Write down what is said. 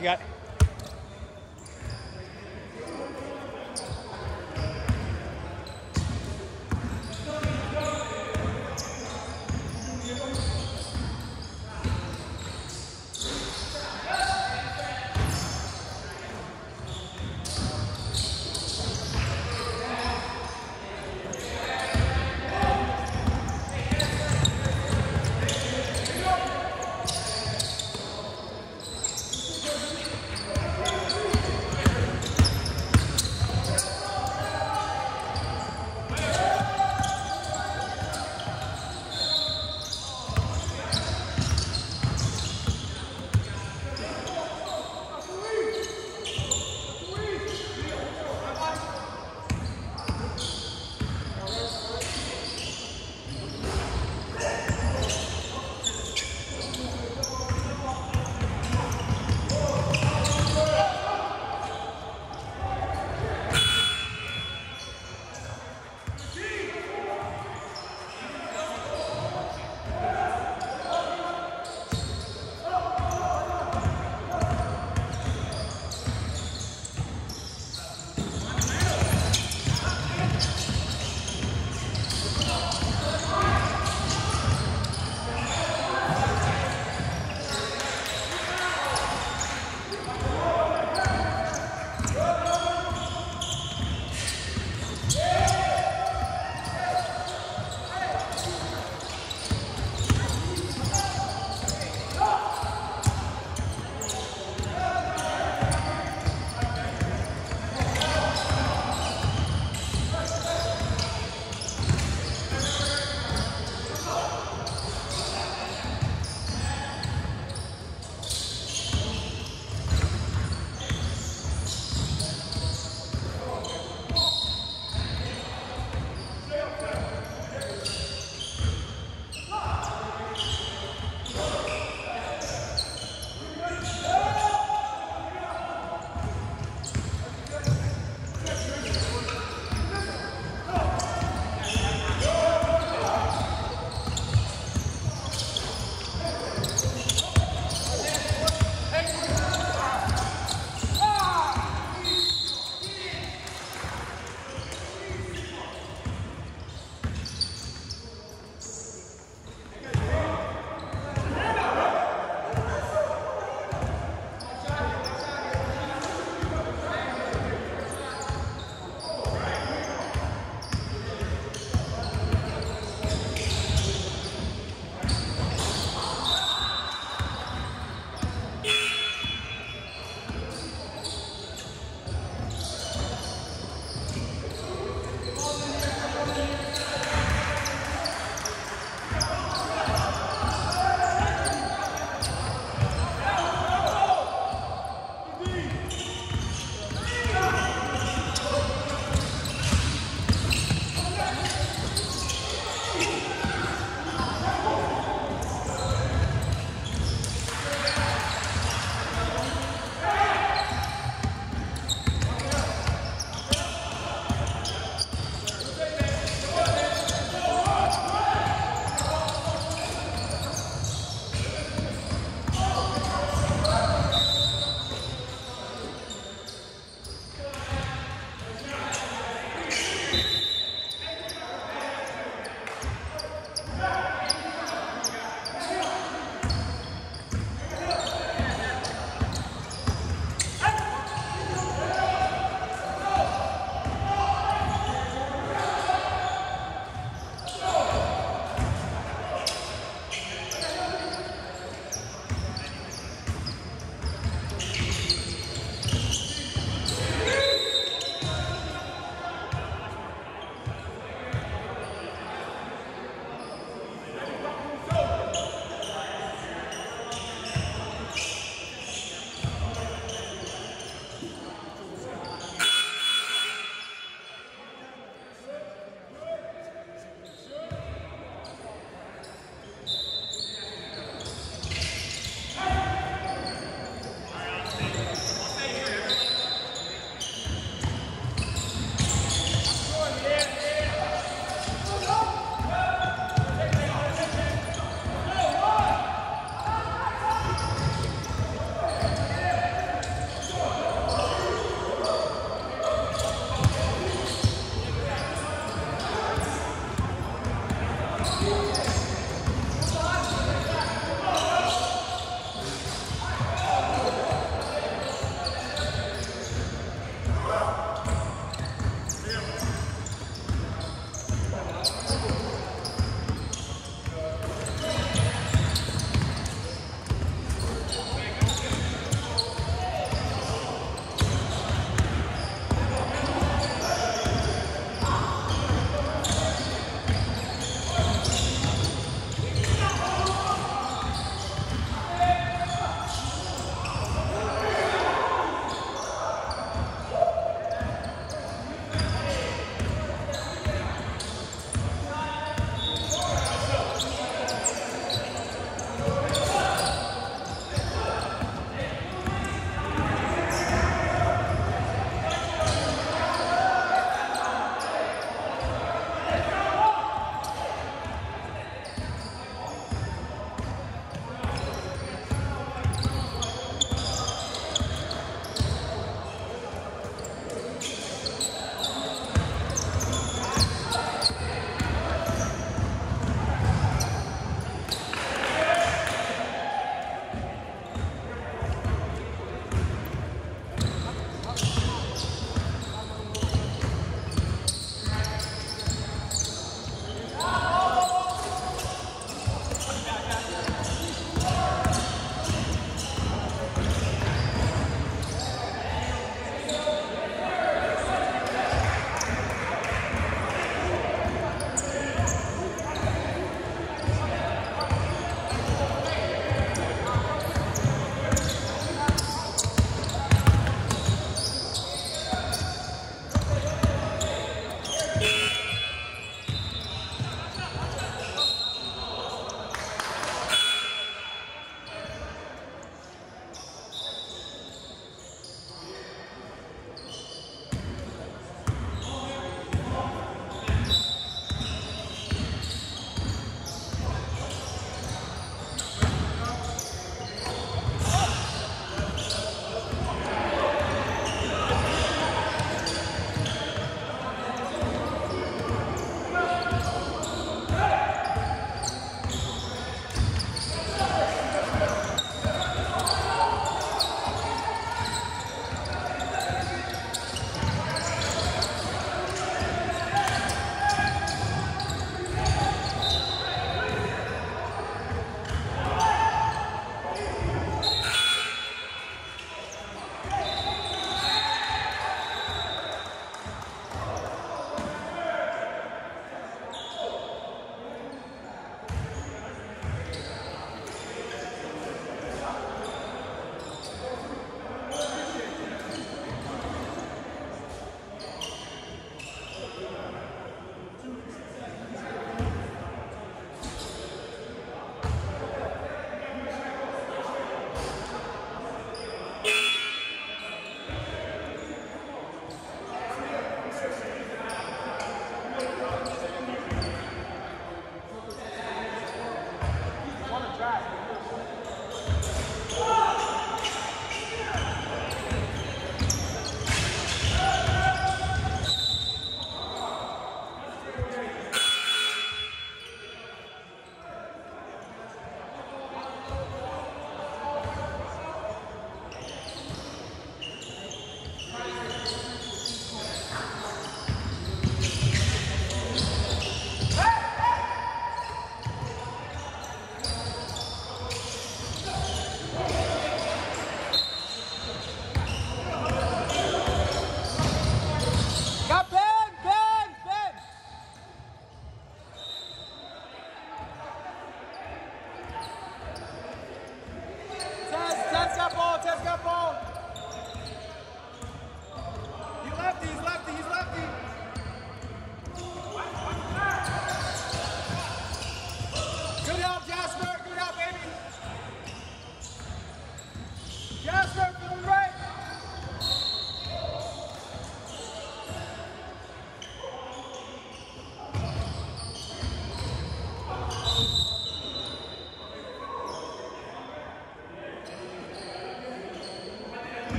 You got